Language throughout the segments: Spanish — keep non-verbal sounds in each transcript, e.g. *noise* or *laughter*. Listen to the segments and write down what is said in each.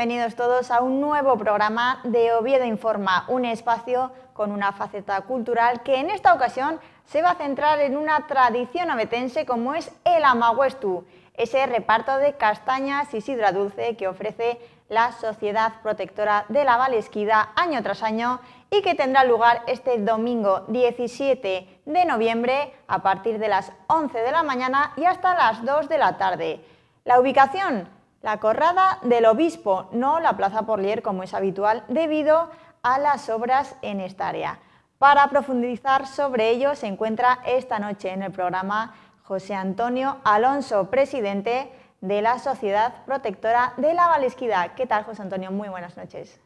bienvenidos todos a un nuevo programa de Oviedo Informa, un espacio con una faceta cultural que en esta ocasión se va a centrar en una tradición abetense como es el amaguestu, ese reparto de castañas y sidra dulce que ofrece la Sociedad Protectora de la Valesquida año tras año y que tendrá lugar este domingo 17 de noviembre a partir de las 11 de la mañana y hasta las 2 de la tarde. La ubicación, la Corrada del Obispo, no la Plaza Porlier como es habitual debido a las obras en esta área. Para profundizar sobre ello se encuentra esta noche en el programa José Antonio Alonso, presidente de la Sociedad Protectora de la Valesquida. ¿Qué tal, José Antonio? Muy buenas noches.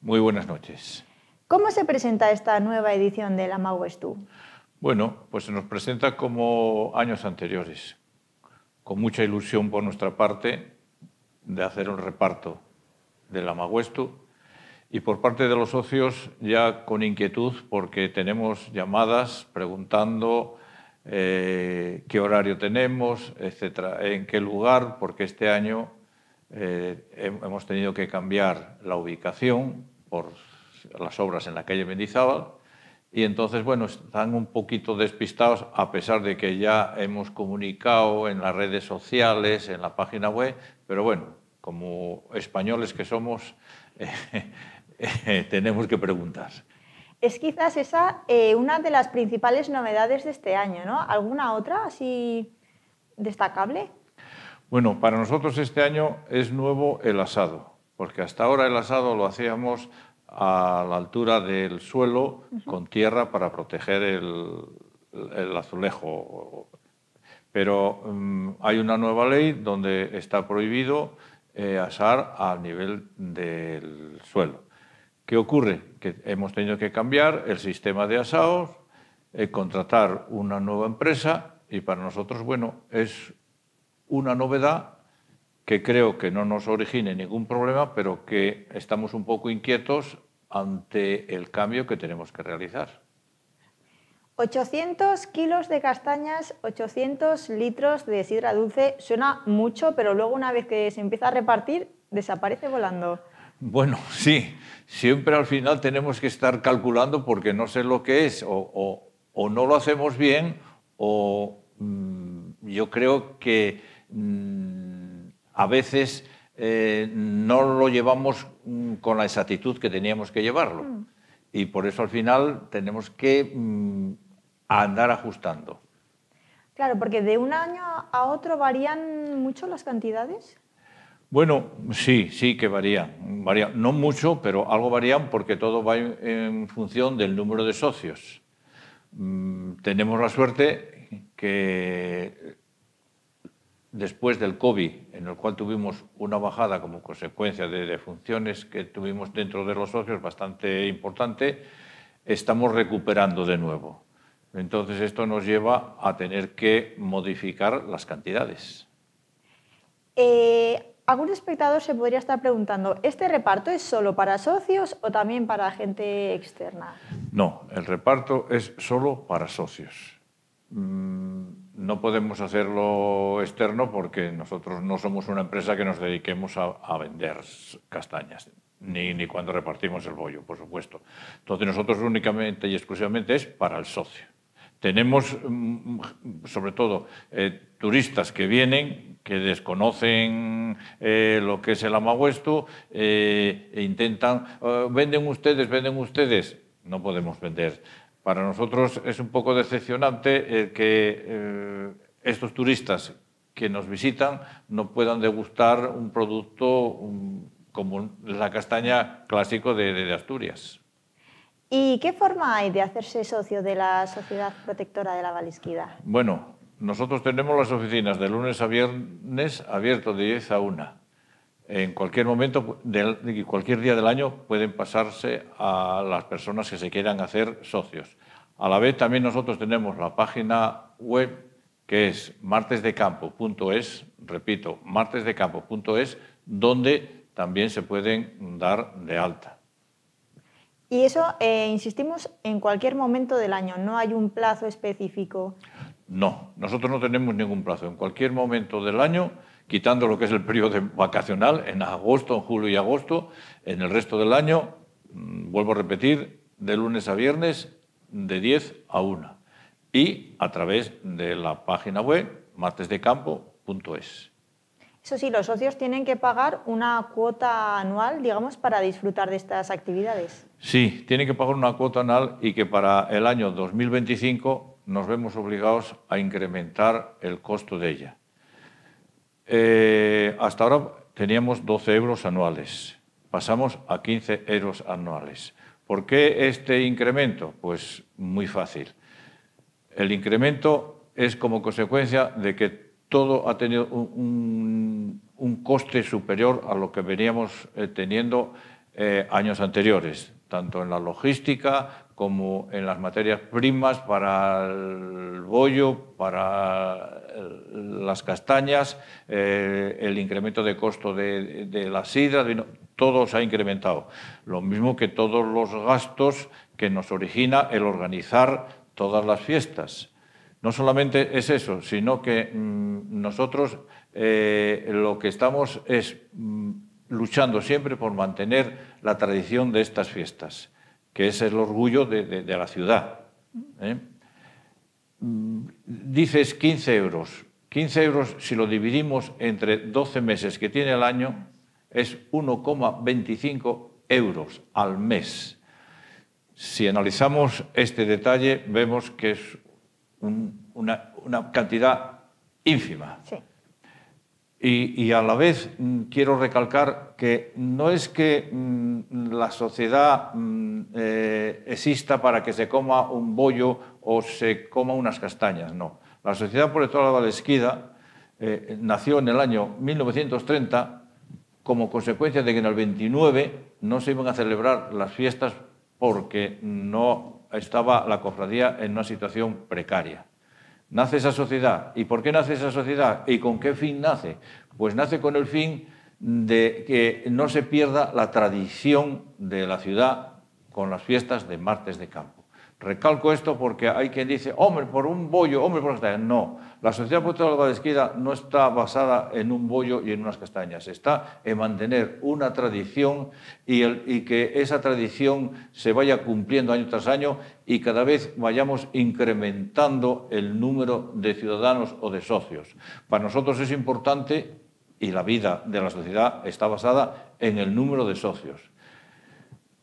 Muy buenas noches. ¿Cómo se presenta esta nueva edición de la Mauestu? Bueno, pues se nos presenta como años anteriores, con mucha ilusión por nuestra parte de hacer un reparto de la Maguestu y por parte de los socios ya con inquietud porque tenemos llamadas preguntando eh, qué horario tenemos, etcétera, en qué lugar, porque este año eh, hemos tenido que cambiar la ubicación por las obras en la calle Mendizábal y entonces, bueno, están un poquito despistados a pesar de que ya hemos comunicado en las redes sociales, en la página web, pero bueno, como españoles que somos, *laughs* eh, tenemos que preguntar. Es quizás esa eh, una de las principales novedades de este año, ¿no? ¿Alguna otra así destacable? Bueno, para nosotros este año es nuevo el asado, porque hasta ahora el asado lo hacíamos a la altura del suelo con tierra para proteger el, azulejo. Pero mm, hay una nueva ley donde está prohibido eh, asar al nivel del suelo. ¿Qué ocurre? Que hemos tenido que cambiar el sistema de asados, eh, contratar una nueva empresa y para nosotros, bueno, es una novedad que creo que no nos origine ningún problema, pero que estamos un poco inquietos ante el cambio que tenemos que realizar. 800 kilos de castañas, 800 litros de sidra dulce, suena mucho, pero luego una vez que se empieza a repartir, desaparece volando. Bueno, *laughs* sí, siempre al final tenemos que estar calculando porque no sé lo que es, o, no lo hacemos bien, o mm, yo creo que mm, a veces eh, no lo llevamos mm, con la exactitud que teníamos que llevarlo. Y por eso al final tenemos que andar ajustando. Claro, porque de un año a otro varían mucho las cantidades. Bueno, sí, sí que varían. No mucho, pero algo varían porque todo va en función del número de socios. Mm, tenemos la suerte que después del COVID, en el cual tuvimos una bajada como consecuencia de, funciones que tuvimos dentro de los socios bastante importante, estamos recuperando de nuevo. Entonces esto nos lleva a tener que modificar las cantidades. Eh, algún espectador se podría estar preguntando, ¿este reparto es solo para socios o también para gente externa? No, el reparto es solo para socios. Mm, no podemos hacerlo externo porque nosotros no somos una empresa que nos dediquemos a, vender castañas, ni, ni cuando repartimos el bollo, por supuesto. Entonces nosotros únicamente y exclusivamente es para el socio. Tenemos, mm, sobre todo, eh, turistas que vienen, que desconocen eh, lo que es el amaguesto eh, e intentan, oh, venden ustedes, venden ustedes. No podemos vender. Para nosotros es un poco decepcionante que estos turistas que nos visitan no puedan degustar un producto como la castaña clásico de Asturias. ¿Y qué forma hay de hacerse socio de la Sociedad Protectora de la Valisquida? Bueno, nosotros tenemos las oficinas de lunes a viernes abierto de 10 a 1. En cualquier momento, de cualquier día del año, pueden pasarse a las personas que se quieran hacer socios. A la vez, también nosotros tenemos la página web que es martesdecampo.es, repito, martesdecampo.es, donde también se pueden dar de alta. Y eso, eh, insistimos, en cualquier momento del año, no hay un plazo específico. No, nosotros no tenemos ningún plazo. En cualquier momento del año quitando lo que es el periodo vacacional, en agosto, en julio y agosto, en el resto del año, mm, vuelvo a repetir, de lunes a viernes, de 10 a 1. Y a través de la página web martesdecampo.es. Eso sí, los socios tienen que pagar una cuota anual, digamos, para disfrutar de estas actividades. Sí, tienen que pagar una cuota anual y que para el año 2025 nos vemos obligados a incrementar el costo de ella. Eh, hasta ahora teníamos 12 euros anuales, pasamos a 15 euros anuales. ¿Por qué este incremento? Pues muy fácil. El incremento es como consecuencia de que todo ha tenido un, coste superior a lo que veníamos eh, teniendo eh, años anteriores, tanto en la logística como en las materias primas para el bollo, para las castañas, eh, el incremento de costo de, la sidra, todo se ha incrementado. Lo mismo que todos los gastos que nos origina el organizar todas las fiestas. No solamente es eso, sino que mm, nosotros eh, lo que estamos es mm, luchando siempre por mantener la tradición de estas fiestas que es el orgullo de, la ciudad. ¿eh? Mm, dices 15 euros. 15 euros, si lo dividimos entre 12 meses que tiene el año, es 1,25 euros al mes. Si analizamos este detalle, vemos que es una, una, cantidad ínfima. Sí. Y, a la vez mm, quiero recalcar que no es que mm, la sociedad eh, exista para que se coma un bollo o se coma unas castañas, no. La Sociedad Protectora de la Valesquida eh, nació en el año 1930 como consecuencia de que en el 29 no se iban a celebrar las fiestas porque no estaba la cofradía en una situación precaria nace esa sociedad. ¿Y por qué nace esa sociedad? ¿Y con qué fin nace? Pues nace con el fin de que no se pierda la tradición de la ciudad con las fiestas de martes de campo. Recalco esto porque hay quien dice, hombre, por un bollo, hombre, por castañas. No, la Sociedad Cultural de Esquida no está basada en un bollo y en unas castañas, está en mantener una tradición y que esa tradición se vaya cumpliendo año tras año y cada vez vayamos incrementando el número de ciudadanos o de socios. Para nosotros es importante y la vida de la sociedad está basada en el número de socios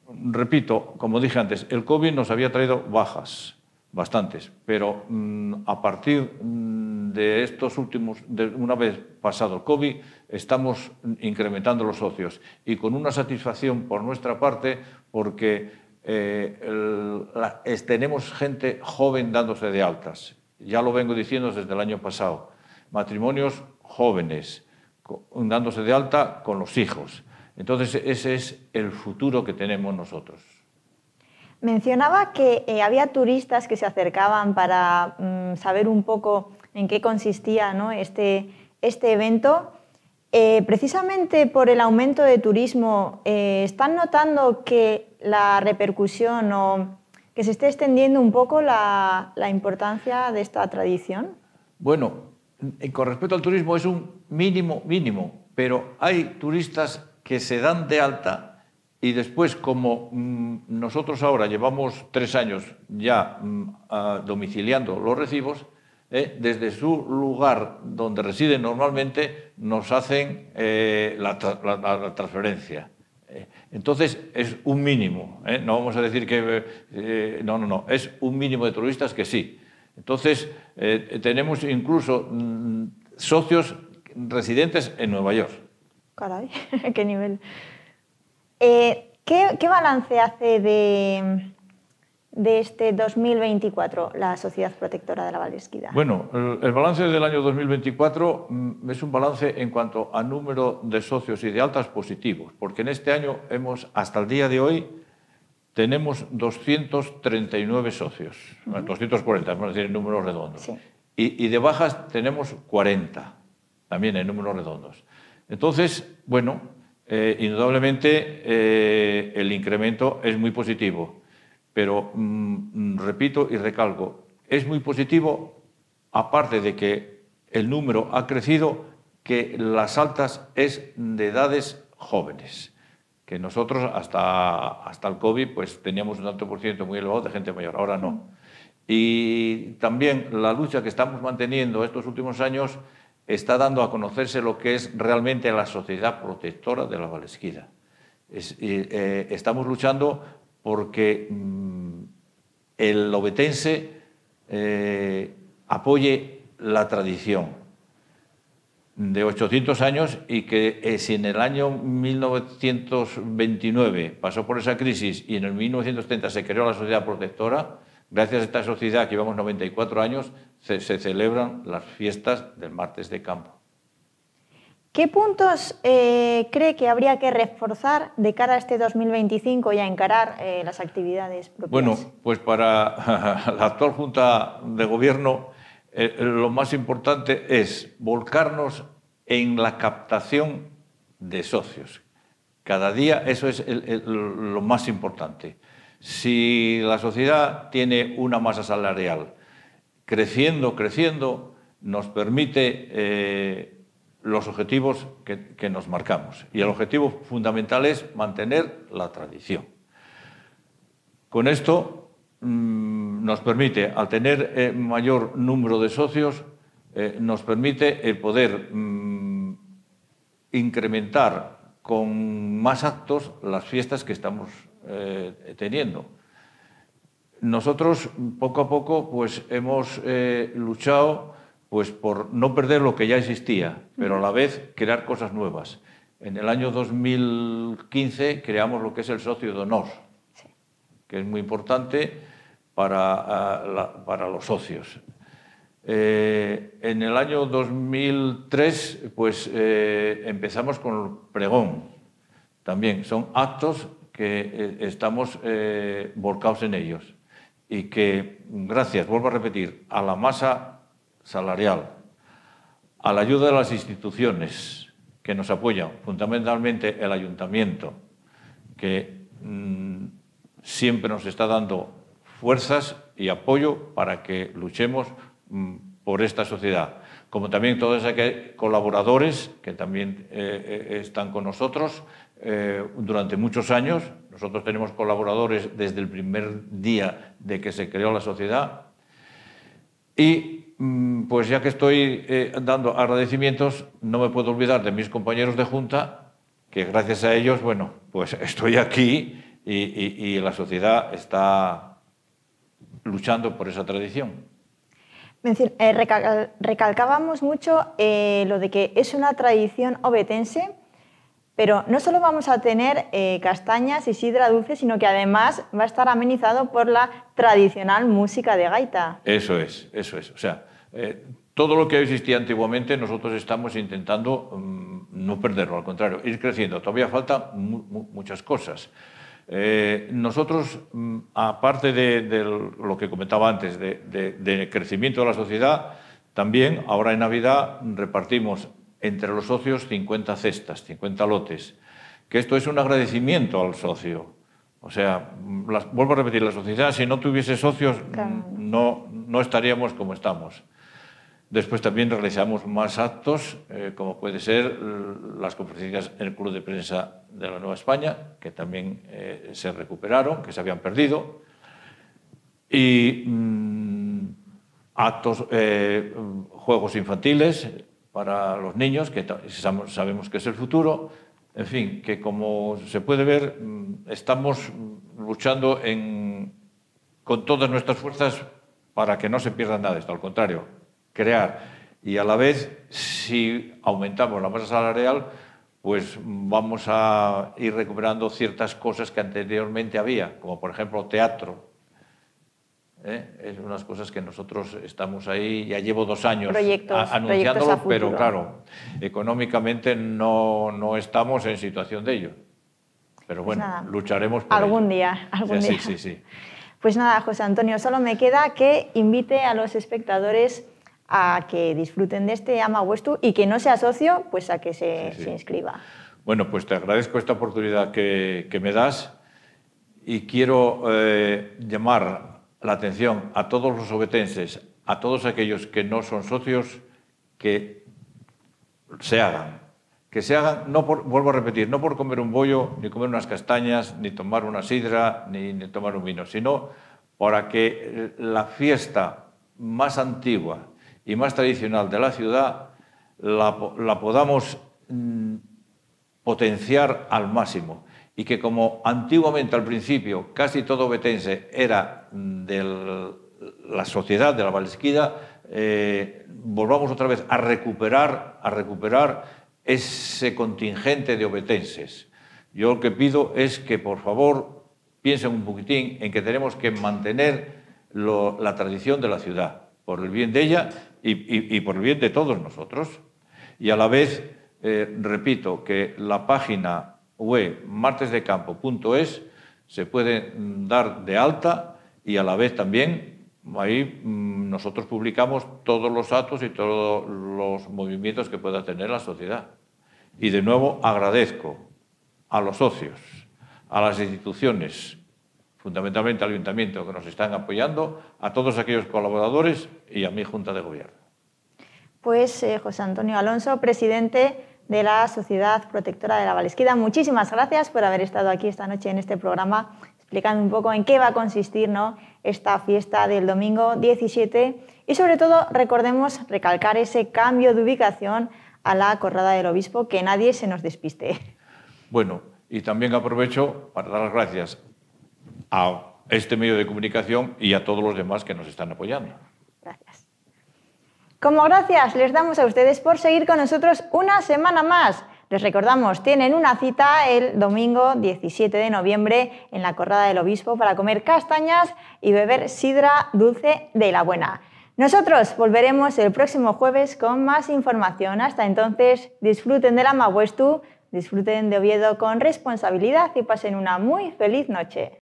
repito, como dije antes, el COVID nos había traído bajas, bastantes, pero mm, a partir mm, de estos últimos, de una vez pasado el COVID, estamos incrementando los socios y con una satisfacción por nuestra parte porque eh, tenemos gente joven dándose de altas. Ya lo vengo diciendo desde el año pasado. Matrimonios jóvenes, dándose de alta con los hijos entonces, ese es el futuro que tenemos nosotros. Mencionaba que eh, había turistas que se acercaban para mm, saber un poco en qué consistía este, este, evento. Eh, precisamente por el aumento de turismo, eh, ¿están notando que la repercusión o que se esté extendiendo un poco la, la importancia de esta tradición? Bueno, con respecto al turismo es un mínimo, mínimo, pero hay turistas que se dan de alta y después, como mm, nosotros ahora llevamos tres años ya mm, domiciliando los recibos, eh, desde su lugar donde residen normalmente nos hacen eh, la, transferencia. Eh, entonces es un mínimo, no vamos a decir que no, no, no, es un mínimo de turistas que sí. Entonces tenemos incluso mm, socios residentes en Nueva York. Caray, *laughs* qué nivel. Eh, ¿qué, balance hace de, de, este 2024 la Sociedad Protectora de la Valesquida? Bueno, el, balance del año 2024 mm, es un balance en cuanto a número de socios y de altas positivos, porque en este año hemos, hasta el día de hoy, tenemos 239 socios, 240, vamos a decir en números redondos. Y, y de bajas tenemos 40, también en números redondos. Entonces, bueno, eh, indudablemente eh, el incremento es muy positivo, pero mm, repito y recalco, es muy positivo aparte de que el número ha crecido, que las altas es de edades jóvenes, que nosotros hasta, hasta el COVID pues teníamos un alto por ciento muy elevado de gente mayor, ahora no. Y también la lucha que estamos manteniendo estos últimos años está dando a conocerse lo que es realmente la sociedad protectora de la Valesquida. Eh, estamos luchando porque mm, el obetense eh, apoye la tradición de 800 años y que eh, si en el año 1929 pasó por esa crisis y en el 1970 se creó la sociedad protectora, gracias a esta sociedad que llevamos 94 años, se, celebran las fiestas del martes de campo. ¿Qué puntos eh, cree que habría que reforzar de cara a este 2025 y a encarar eh, las actividades propias? Bueno, pues para *laughs* la actual Junta de Gobierno eh, lo más importante es volcarnos en la captación de socios. Cada día eso es lo más importante. Si la sociedad tiene una masa salarial creciendo, creciendo, nos permite eh, los objetivos que, nos marcamos. Y el objetivo fundamental es mantener la tradición. Con esto mm, nos permite, al tener eh, mayor número de socios, eh, nos permite el poder mm, incrementar con más actos las fiestas que estamos teniendo. Nosotros poco a poco pues, hemos eh, luchado pues, por no perder lo que ya existía, pero a la vez crear cosas nuevas. En el año 2015 creamos lo que es el socio de honor, que es muy importante para, para los socios. Eh, en el año 2003 pues, eh, empezamos con el pregón. También son actos que estamos volcados en ellos. Y que, gracias, vuelvo a repetir, a la masa salarial, a la ayuda de las instituciones que nos apoyan, fundamentalmente el ayuntamiento, que mm, siempre nos está dando fuerzas y apoyo para que luchemos mm, por esta sociedad, como también todos aquellos colaboradores que también eh, eh, están con nosotros eh, durante muchos años. Nosotros tenemos colaboradores desde el primer día de que se creó la sociedad. Y mm, pues ya que estoy eh, dando agradecimientos, no me puedo olvidar de mis compañeros de Junta, que gracias a ellos, bueno, pues *laughs* estoy aquí y, la sociedad está luchando por esa tradición. Eh, recalcábamos mucho lo de que es una tradición obetense pero no solo vamos a tener eh, castañas y sidra dulce, sino que además va a estar amenizado por la tradicional música de gaita. Eso es, eso es. O sea, eh, todo lo que existía antiguamente nosotros estamos intentando mm, no perderlo, al contrario, ir creciendo. Todavía faltan muchas cosas. Eh, nosotros, mm, aparte de, lo que comentaba antes, de crecimiento de la sociedad, también ahora en Navidad repartimos entre los socios 50 cestas, 50 lotes, que esto es un agradecimiento al socio. O sea, vuelvo a repetir, la sociedad si no tuviese socios no, no estaríamos como estamos. Después también realizamos más actos, eh, como puede ser las conferencias en el Club de Prensa de la Nueva España, que también eh, se recuperaron, que se habían perdido. Y mm, actos, eh, juegos infantiles, para los niños, que sabemos que es el futuro. En fin, que como se puede ver, mm, estamos luchando con todas nuestras fuerzas para que no se pierda nada esto, al contrario, crear. Y a la vez, si aumentamos la masa salarial, pues vamos a ir recuperando ciertas cosas que anteriormente había, como por ejemplo teatro, ¿eh? Es unas cosas que nosotros estamos ahí, ya llevo dos años anunciándolo, pero claro, económicamente no, no, estamos en situación de ello. Pero pues bueno, lucharemos por Algún día, algún día. Sí, sí, sí. Pues nada, José Antonio, solo me queda que invite a los espectadores a que disfruten de este Ama Westu y que no sea socio, pues a que se, se inscriba. Bueno, pues te agradezco esta oportunidad que, que me das y quiero eh, llamar la atención a todos los obetenses, a todos aquellos que no son socios, que, se hagan. Que se hagan, no por, vuelvo a repetir, no por comer un bollo, ni comer unas castañas, ni tomar una sidra, ni, tomar un vino, sino para que la fiesta más antigua y más tradicional de la ciudad la, la podamos mm, potenciar al máximo y que como antiguamente al principio casi todo betense era de la sociedad de la Valesquida, eh, volvamos otra vez a recuperar, a recuperar ese contingente de obetenses. Yo lo que pido es que por favor piensen un poquitín en que tenemos que mantener lo, la tradición de la ciudad, por el bien de ella y, y, y, por el bien de todos nosotros. Y a la vez, eh, repito, que la página web martesdecampo.es se puede dar de alta y a la vez también ahí mm, nosotros publicamos todos los actos y todos los movimientos que pueda tener la sociedad. Y de nuevo agradezco a los socios, a las instituciones, fundamentalmente al ayuntamiento que nos están apoyando, a todos aquellos colaboradores y a mi Junta de Gobierno. Pues eh, José Antonio Alonso, presidente de la Sociedad Protectora de la Valesquida. Muchísimas gracias por haber estado aquí esta noche en este programa explicando un poco en qué va a consistir ¿no? esta fiesta del domingo 17 y sobre todo recordemos recalcar ese cambio de ubicación a la Corrada del Obispo, que nadie se nos despiste. Bueno, y también aprovecho para dar las gracias a este medio de comunicación y a todos los demás que nos están apoyando. Como gracias les damos a ustedes por seguir con nosotros una semana más. Les recordamos, tienen una cita el domingo 17 de noviembre en la Corrada del Obispo para comer castañas y beber sidra dulce de la buena. Nosotros volveremos el próximo jueves con más información. Hasta entonces, disfruten de la disfruten de Oviedo con responsabilidad y pasen una muy feliz noche.